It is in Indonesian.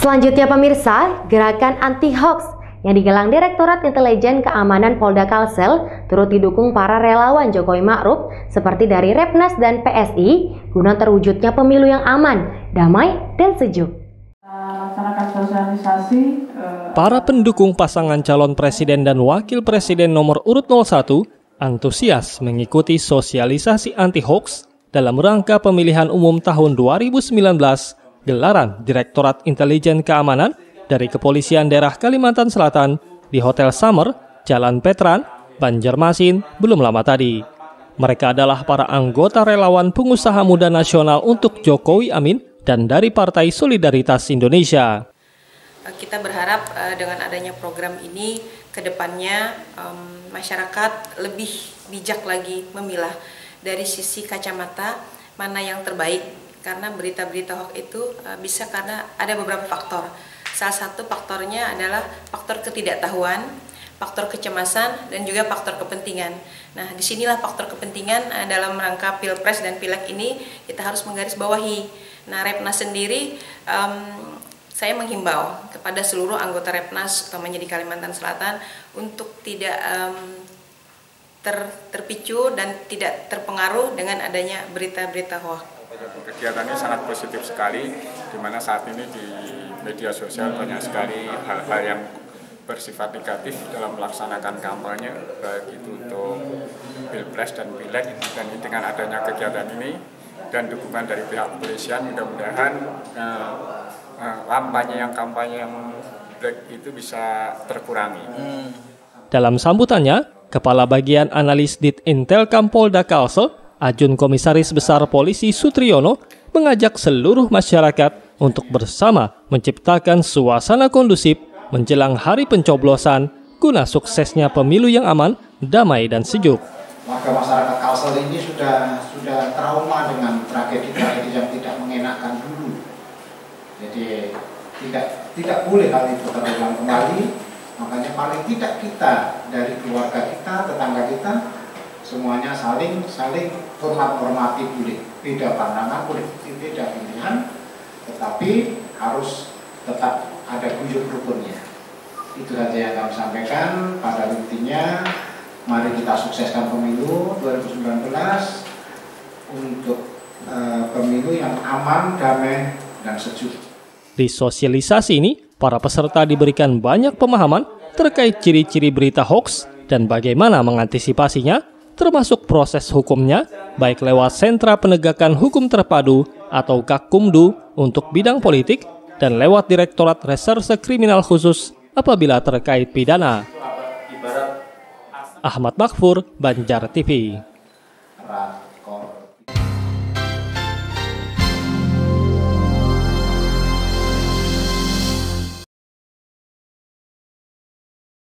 Selanjutnya pemirsa, gerakan anti hoax yang digelang Direktorat Intelijen Keamanan Polda Kalsel turut didukung para relawan Jokowi Ma'ruf seperti dari Repnas dan PSI guna terwujudnya pemilu yang aman, damai, dan sejuk. Eh, para pendukung pasangan calon presiden dan wakil presiden nomor urut 01 antusias mengikuti sosialisasi anti hoax dalam rangka pemilihan umum tahun 2019 gelaran Direktorat Intelijen Keamanan dari Kepolisian Daerah Kalimantan Selatan di Hotel Summer, Jalan Petran, Banjarmasin, belum lama tadi. Mereka adalah para anggota relawan pengusaha muda nasional untuk Jokowi Amin dan dari Partai Solidaritas Indonesia. Kita berharap uh, dengan adanya program ini ke depannya masyarakat lebih bijak lagi memilah dari sisi kacamata mana yang terbaik karena berita-berita hoax itu uh, bisa karena ada beberapa faktor Salah satu faktornya adalah faktor ketidaktahuan, faktor kecemasan, dan juga faktor kepentingan. Nah, di sinilah faktor kepentingan uh, dalam rangka pilpres dan pileg ini kita harus menggarisbawahi. Nah, Repnas sendiri, um, saya menghimbau kepada seluruh anggota Repnas, utamanya di Kalimantan Selatan, untuk tidak um, ter, terpicu dan tidak terpengaruh dengan adanya berita-berita hoax. Kegiatan ini sangat positif sekali, di mana saat ini di media sosial banyak sekali hal-hal yang bersifat negatif dalam melaksanakan kampanye baik itu untuk pilpres dan pileg dan dengan adanya kegiatan ini dan dukungan dari pihak kepolisian mudah-mudahan eh, eh, kampanye yang kampanye yang black itu bisa terkurangi. Dalam sambutannya, Kepala Bagian Analis Dit Intel Kampolda Kalsel, Ajun Komisaris Besar Polisi Sutriyono, mengajak seluruh masyarakat untuk bersama menciptakan suasana kondusif menjelang hari pencoblosan guna suksesnya pemilu yang aman, damai, dan sejuk. Warga masyarakat Kalsel ini sudah sudah trauma dengan tragedi-tragedi yang tidak mengenakan dulu. Jadi tidak tidak boleh hal itu terulang kembali. Makanya paling tidak kita dari keluarga kita, tetangga kita, semuanya saling saling hormat hormati boleh beda pandangan boleh beda pilihan tetapi harus tetap ada guyup rukunnya. Itu saja yang kami sampaikan. Pada intinya, mari kita sukseskan pemilu 2019 untuk uh, pemilu yang aman, damai, dan sejuk. Di sosialisasi ini, para peserta diberikan banyak pemahaman terkait ciri-ciri berita hoax dan bagaimana mengantisipasinya, termasuk proses hukumnya, baik lewat sentra penegakan hukum terpadu atau Kakumdu untuk bidang politik dan lewat Direktorat Reserse Kriminal Khusus apabila terkait pidana. Ahmad Makfur, Banjar TV.